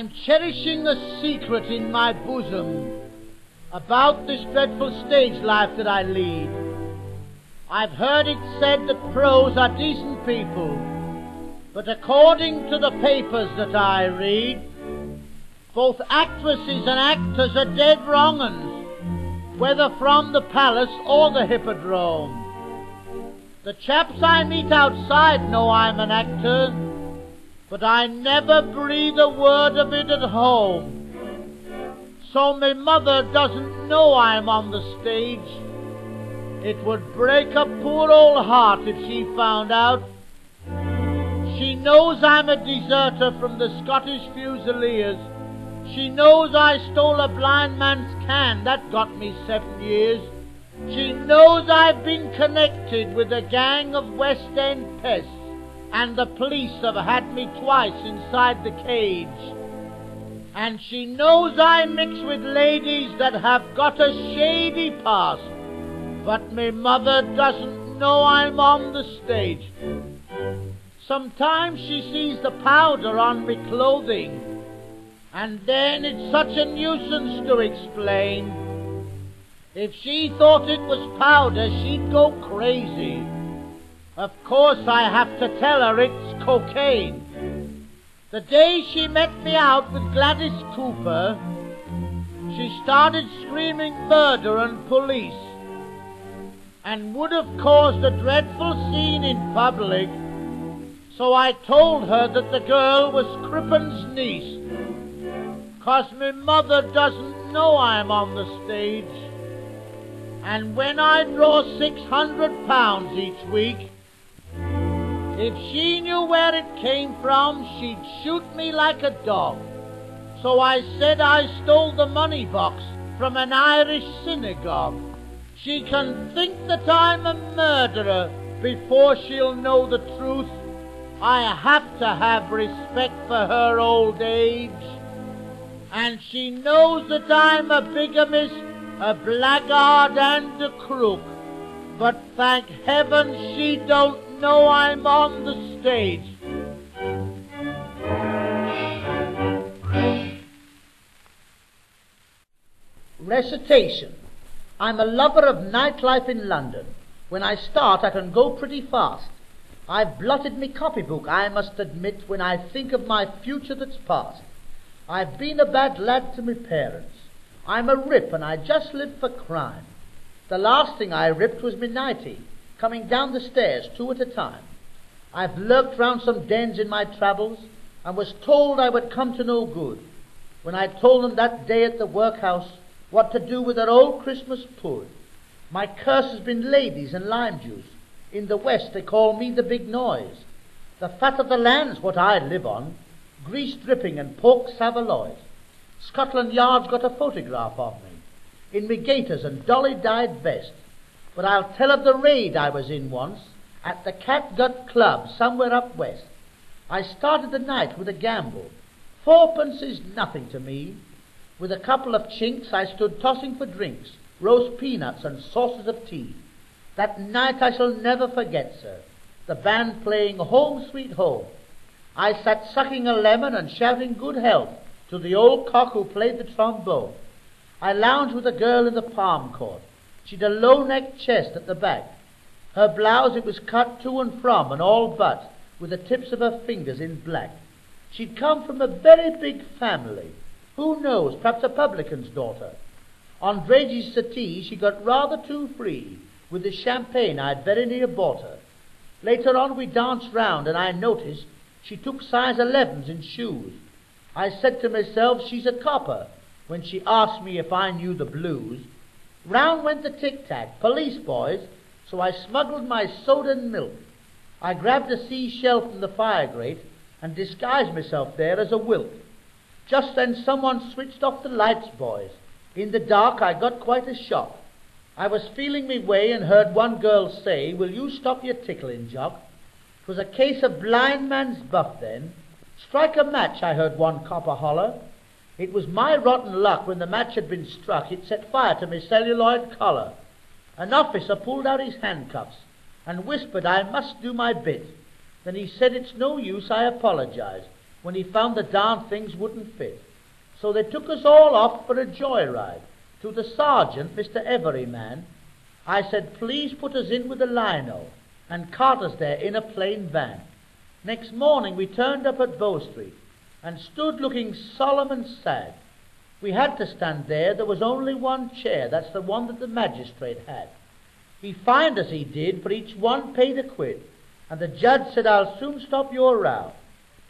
I'm cherishing a secret in my bosom about this dreadful stage life that I lead. I've heard it said that pros are decent people, but according to the papers that I read, both actresses and actors are dead wrong uns, whether from the palace or the hippodrome. The chaps I meet outside know I'm an actor, but I never breathe a word of it at home. So my mother doesn't know I'm on the stage. It would break a poor old heart if she found out. She knows I'm a deserter from the Scottish Fusiliers. She knows I stole a blind man's can. That got me seven years. She knows I've been connected with a gang of West End pests, and the police have had me twice inside the cage. And she knows I mix with ladies that have got a shady past, but me mother doesn't know I'm on the stage. Sometimes she sees the powder on me clothing, and then it's such a nuisance to explain. If she thought it was powder, she'd go crazy. Of course, I have to tell her it's cocaine. The day she met me out with Gladys Cooper, she started screaming murder and police, and would have caused a dreadful scene in public. So I told her that the girl was Crippen's niece, 'cause my mother doesn't know I'm on the stage. And when I draw six hundred pounds each week, if she knew where it came from, she'd shoot me like a dog. So I said I stole the money box from an Irish synagogue. She can think that I'm a murderer before she'll know the truth. I have to have respect for her old age. And she knows that I'm a bigamist a blackguard and a crook. But thank heaven she don't know I'm on the stage. Recitation. I'm a lover of nightlife in London. When I start, I can go pretty fast. I've blotted me copybook, I must admit, when I think of my future that's past. I've been a bad lad to me parents. I'm a rip, and I just live for crime. The last thing I ripped was me nightie, coming down the stairs two at a time. I've lurked round some dens in my travels, and was told I would come to no good. When I told them that day at the workhouse what to do with their old Christmas pud. My curse has been ladies and lime juice. In the West they call me the big noise. The fat of the land's what I live on, grease dripping and pork saveloys. Scotland Yard's got a photograph of me in me gaiters and dolly dyed vest. But I'll tell of the raid I was in once at the Catgut Club somewhere up west. I started the night with a gamble. Fourpence is nothing to me. With a couple of chinks I stood tossing for drinks, roast peanuts and saucers of tea. That night I shall never forget, sir. The band playing Home Sweet Home. I sat sucking a lemon and shouting good health to the old cock who played the trombone. I lounged with a girl in the palm court. She'd a low-necked chest at the back. Her blouse, it was cut to and from and all but, with the tips of her fingers in black. She'd come from a very big family. Who knows, perhaps a publican's daughter. On Drage's settee she got rather too free with the champagne I'd very near bought her. Later on we danced round, and I noticed she took size 11s in shoes. I said to myself, she's a copper, when she asked me if I knew the blues. Round went the tic-tac, police boys, so I smuggled my soda and milk. I grabbed a seashell from the fire grate and disguised myself there as a wilk. Just then someone switched off the lights, boys. In the dark I got quite a shock. I was feeling me way and heard one girl say, Will you stop your tickling, Jock? 'Twas a case of blind man's buff then, Strike a match, I heard one copper holler. It was my rotten luck when the match had been struck, it set fire to my celluloid collar. An officer pulled out his handcuffs and whispered I must do my bit. Then he said, It's no use, I apologize. when he found the darn things wouldn't fit. So they took us all off for a joyride to the sergeant, Mr. Everyman. I said, please put us in with the lino and cart us there in a plain van. Next morning we turned up at Bow Street and stood looking solemn and sad. We had to stand there. There was only one chair. That's the one that the magistrate had. He fined us, he did, for each one paid a quid. And the judge said, I'll soon stop your row.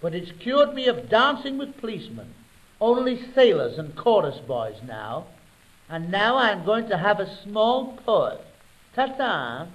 But it's cured me of dancing with policemen. Only sailors and chorus boys now. And now I'm going to have a small poet. Ta-ta.